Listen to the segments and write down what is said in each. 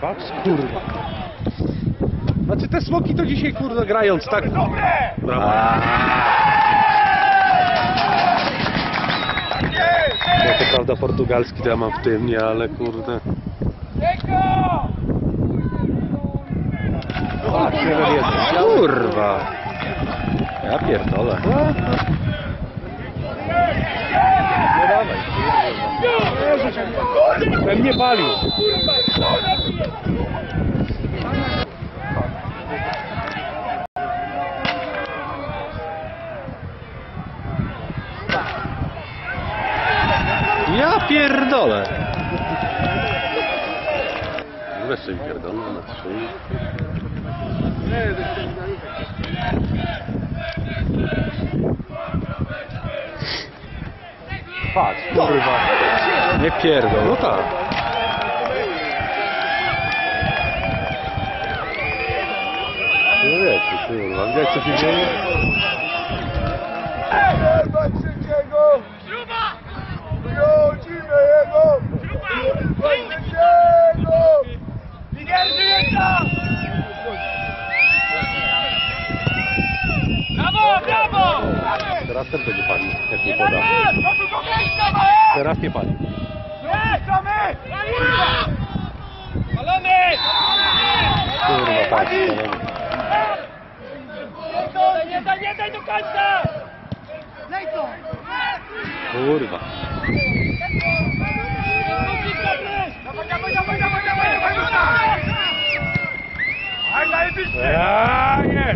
Patrz, kurwa. Znaczy te smoki to dzisiaj kurwa grając tak. Brawa. No to prawda portugalski to ja mam w tym, nie, ale kurde. A, 7-1. Kurwa. Ja pierdolę. No dawaj. Ten nie palił. Ja pierdolę. Wreszcie mi pierdolę na trzy. Patrz, kurwa. Nie pierdol. No tak. No wiecie, kurwa. Widać co się dzieje? Kurwa trzeciego! Wychodzimy jego! Kurwa trzeciego! Brawo, brawo! Teraz ten będzie palił, jak nie poda. Teraz nie pali. Palony! Kurwa, patrz. to Nie daj, nie daj do końca! Kurwa. Dawaj, dawaj, dawaj, dawaj, dawaj, dawaj, dawaj! Aj, zajebiście! Ja, nie.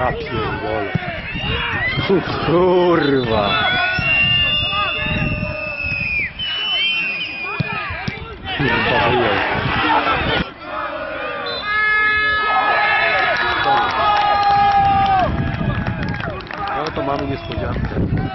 Ja pierdolę. Kurwa. Wyjął. No to mamy niespodziankę.